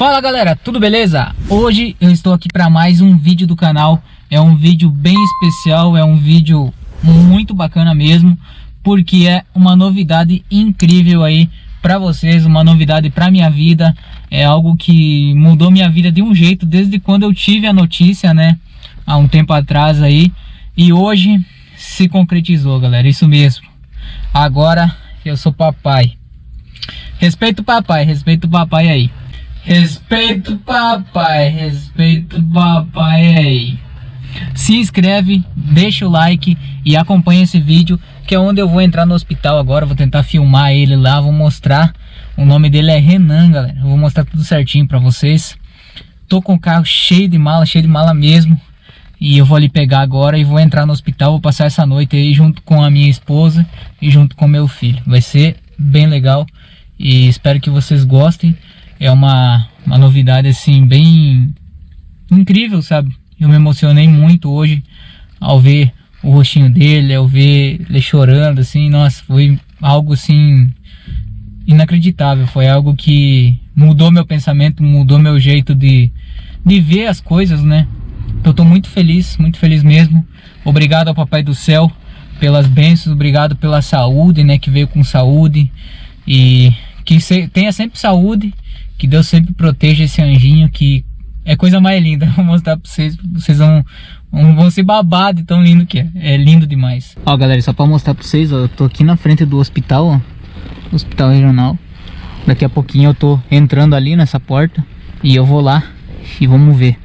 Fala galera, tudo beleza? Hoje eu estou aqui para mais um vídeo do canal. É um vídeo bem especial, é um vídeo muito bacana mesmo, porque é uma novidade incrível aí para vocês, uma novidade para minha vida. É algo que mudou minha vida de um jeito desde quando eu tive a notícia, né? Há um tempo atrás aí. E hoje se concretizou, galera. Isso mesmo. Agora eu sou papai. Respeito o papai, respeito o papai aí. Respeito papai, respeito papai aí. Se inscreve, deixa o like e acompanha esse vídeo que é onde eu vou entrar no hospital agora, vou tentar filmar ele lá, vou mostrar. O nome dele é Renan, galera. Vou mostrar tudo certinho para vocês. Tô com o carro cheio de mala, cheio de mala mesmo. E eu vou ali pegar agora e vou entrar no hospital, vou passar essa noite aí junto com a minha esposa e junto com meu filho. Vai ser bem legal e espero que vocês gostem. É uma, uma novidade assim bem incrível, sabe? Eu me emocionei muito hoje ao ver o rostinho dele, ao ver ele chorando assim, nossa, foi algo assim inacreditável, foi algo que mudou meu pensamento, mudou meu jeito de, de ver as coisas, né? Eu tô muito feliz, muito feliz mesmo. Obrigado ao Papai do Céu pelas bênçãos, obrigado pela saúde, né, que veio com saúde e que se, tenha sempre saúde, que Deus sempre proteja esse anjinho que é coisa mais linda. Vou mostrar pra vocês, vocês vão, vão se babar de tão lindo que é. É lindo demais. Ó, galera, só pra mostrar pra vocês, ó, eu tô aqui na frente do hospital, ó, hospital regional. Daqui a pouquinho eu tô entrando ali nessa porta e eu vou lá e vamos ver.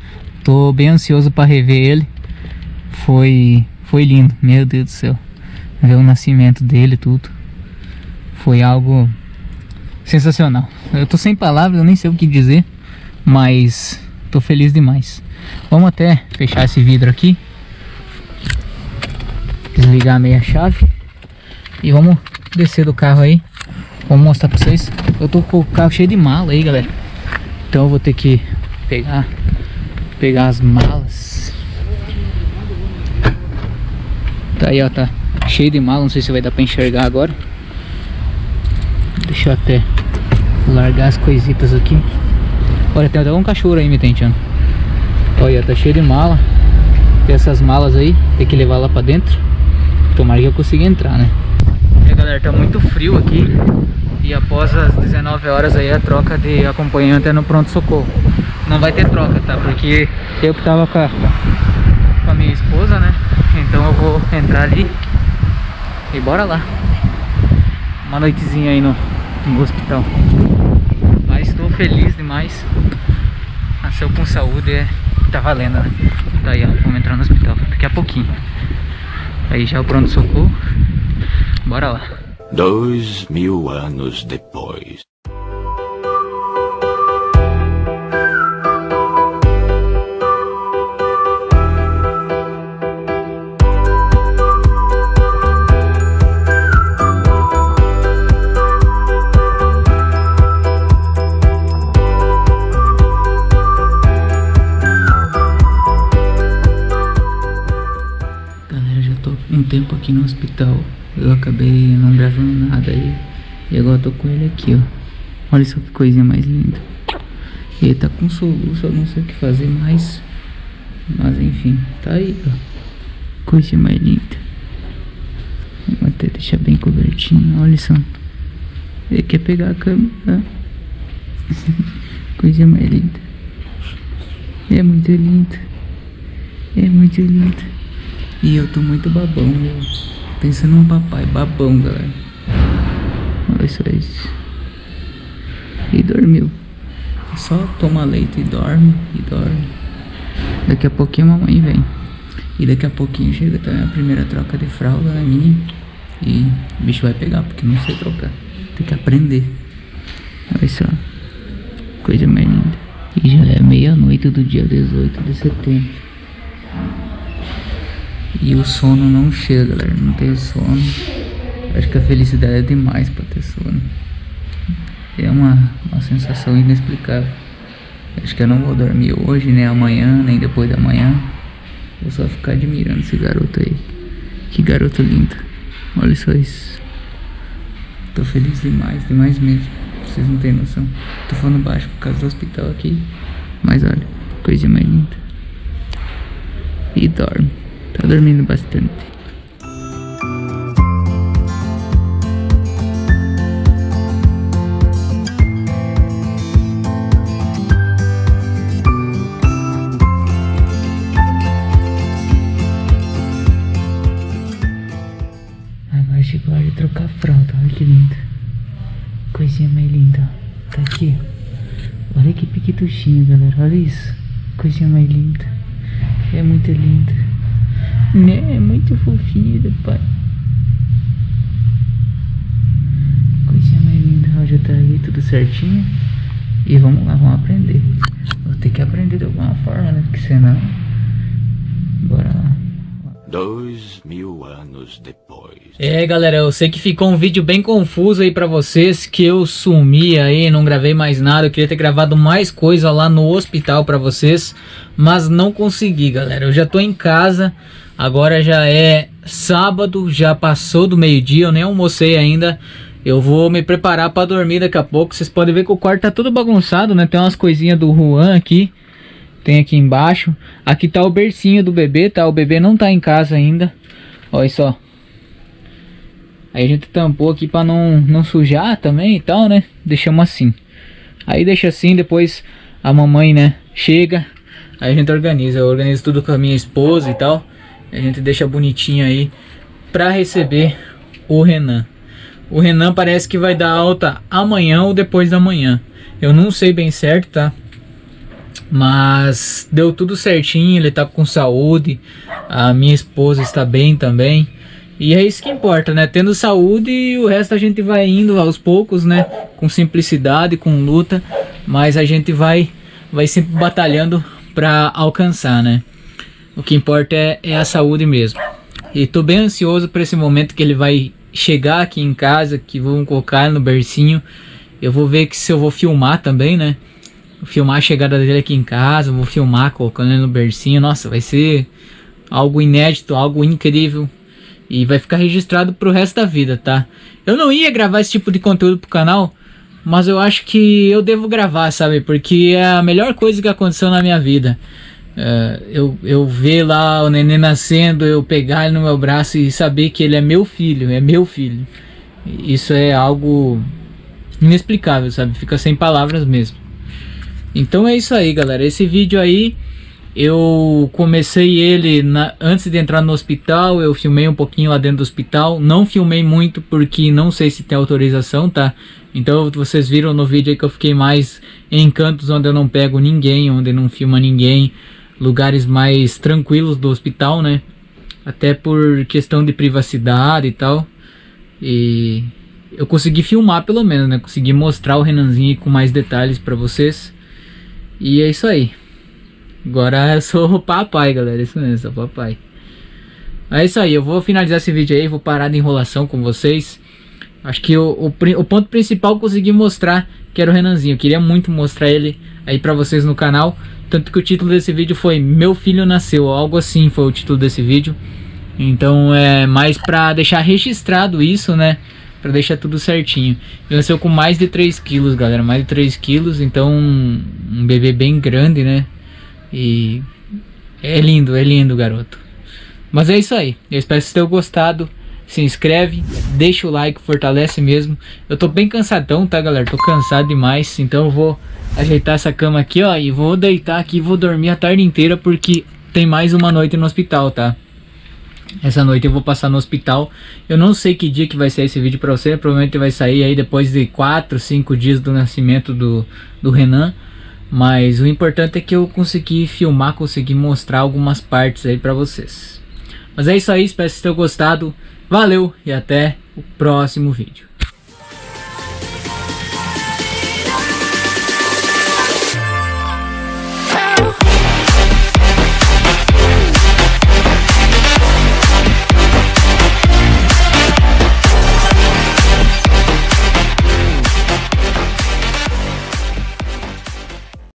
Tô bem ansioso para rever ele. Foi foi lindo, meu Deus do céu. Ver o nascimento dele tudo. Foi algo sensacional. Eu tô sem palavras, eu nem sei o que dizer, mas tô feliz demais. Vamos até fechar esse vidro aqui. Desligar a meia chave. E vamos descer do carro aí. Vamos mostrar pra vocês. Eu tô com o carro cheio de mala aí, galera. Então eu vou ter que pegar pegar as malas. Tá aí, ó, tá cheio de mala, não sei se vai dar pra enxergar agora. Deixa eu até largar as coisitas aqui. Olha, tem até um cachorro aí me tentando. Olha, tá cheio de mala. Tem essas malas aí, tem que levar lá pra dentro. Tomara que eu consiga entrar, né? É, galera, tá muito frio aqui. E após as 19 horas aí a troca de acompanhante é no pronto-socorro não vai ter troca, tá? Porque eu que tava com a, com a minha esposa, né? Então eu vou entrar ali e bora lá. Uma noitezinha aí no, no hospital. Feliz demais. Nasceu com saúde, é, tá valendo, né? Tá aí, ó, vamos entrar no hospital daqui a pouquinho. Aí já é o pronto-socorro. Bora lá. Dois mil anos depois. Tempo aqui no hospital. Eu acabei não gravando nada aí. E agora eu tô com ele aqui, ó. Olha só que coisinha mais linda. Ele tá com soluço, eu não sei o que fazer mais. Mas enfim, tá aí, ó. Coisinha mais linda. Vamos até deixar bem cobertinho. Olha só. Ele quer pegar a câmera. Tá? Coisa mais linda. É muito lindo. É muito lindo. E eu tô muito babão, meu. Pensando num papai, babão, galera. Olha só isso. E dormiu. Só toma leite e dorme, e dorme. Daqui a pouquinho a mamãe vem. E daqui a pouquinho chega também a primeira troca de fralda, né, minha? E o bicho vai pegar, porque não sei trocar. Tem que aprender. Olha só. Coisa mais linda. E já é meia-noite do dia 18 de setembro. E o sono não chega, galera. Não tenho sono. Acho que a felicidade é demais pra ter sono. É uma, uma sensação inexplicável. Acho que eu não vou dormir hoje, nem amanhã, nem depois da manhã. Vou só ficar admirando esse garoto aí. Que garoto lindo. Olha só isso. Tô feliz demais, demais mesmo. vocês não têm noção. Tô falando baixo por causa do hospital aqui. Mas olha, coisinha mais linda. E dorme. Tá dormindo bastante. Agora chegou a hora de trocar a fralda, olha que lindo. Coisinha mais linda. Tá aqui. Olha que piquetuchinho, galera. Olha isso. Coisinha mais linda. É muito linda. Né? É muito fofinho, pai. Coisinha mais linda. Ó, já tá aí tudo certinho. E vamos lá, vamos aprender. Vou ter que aprender de alguma forma, né? Porque senão. Bora lá. Dois mil anos depois. É, galera, eu sei que ficou um vídeo bem confuso aí pra vocês, que eu sumi aí, não gravei mais nada, eu queria ter gravado mais coisa lá no hospital pra vocês, mas não consegui, galera. Eu já tô em casa, agora já é sábado, já passou do meio-dia, eu nem almocei ainda. Eu vou me preparar pra dormir daqui a pouco. Vocês podem ver que o quarto tá todo bagunçado, né? Tem umas coisinhas do Juan aqui. Tem aqui embaixo. Aqui tá o bercinho do bebê, tá? O bebê não tá em casa ainda. Olha só. Aí a gente tampou aqui pra não, não sujar também e tal, né? Deixamos assim. Aí deixa assim, depois a mamãe, né? Chega. Aí a gente organiza. Eu organizo tudo com a minha esposa e tal. A gente deixa bonitinho aí pra receber o Renan. O Renan parece que vai dar alta amanhã ou depois da manhã. Eu não sei bem certo, tá? Mas deu tudo certinho, ele tá com saúde, a minha esposa está bem também. E é isso que importa, né? Tendo saúde, o resto a gente vai indo aos poucos, né? Com simplicidade, com luta, mas a gente vai vai sempre batalhando para alcançar, né? O que importa é, é a saúde mesmo. E tô bem ansioso para esse momento que ele vai chegar aqui em casa, que vão colocar no bercinho. Eu vou ver que se eu vou filmar também, né? filmar a chegada dele aqui em casa, vou filmar colocando ele no bercinho. Nossa, vai ser algo inédito, algo incrível e vai ficar registrado pro resto da vida, tá? Eu não ia gravar esse tipo de conteúdo pro canal, mas eu acho que eu devo gravar, sabe? Porque é a melhor coisa que aconteceu na minha vida. Uh, eu, eu ver lá o neném nascendo, eu pegar ele no meu braço e saber que ele é meu filho, é meu filho. Isso é algo inexplicável, sabe? Fica sem palavras mesmo. Então é isso aí, galera. Esse vídeo aí eu comecei ele na, antes de entrar no hospital. Eu filmei um pouquinho lá dentro do hospital. Não filmei muito porque não sei se tem autorização, tá? Então vocês viram no vídeo aí que eu fiquei mais em cantos onde eu não pego ninguém, onde não filma ninguém, lugares mais tranquilos do hospital, né? Até por questão de privacidade e tal. E eu consegui filmar pelo menos, né? Consegui mostrar o Renanzinho com mais detalhes para vocês. E é isso aí. Agora eu sou o papai, galera. Isso mesmo, sou o papai. É isso aí, eu vou finalizar esse vídeo aí, vou parar de enrolação com vocês. Acho que o, o, o ponto principal eu consegui mostrar que era o Renanzinho. Eu queria muito mostrar ele aí pra vocês no canal. Tanto que o título desse vídeo foi Meu Filho Nasceu, algo assim foi o título desse vídeo. Então é mais pra deixar registrado isso, né? Pra deixar tudo certinho. Ele nasceu com mais de 3 quilos, galera. Mais de 3 quilos. Então, um, um bebê bem grande, né? E é lindo, é lindo, garoto. Mas é isso aí. Eu espero que vocês tenham gostado. Se inscreve, deixa o like, fortalece mesmo. Eu tô bem cansadão, tá, galera? Tô cansado demais. Então eu vou ajeitar essa cama aqui, ó. E vou deitar aqui vou dormir a tarde inteira. Porque tem mais uma noite no hospital, tá? Essa noite eu vou passar no hospital. Eu não sei que dia que vai sair esse vídeo pra você. Provavelmente vai sair aí depois de 4, 5 dias do nascimento do, do Renan. Mas o importante é que eu consegui filmar, consegui mostrar algumas partes aí pra vocês. Mas é isso aí, espero que vocês tenham gostado. Valeu e até o próximo vídeo.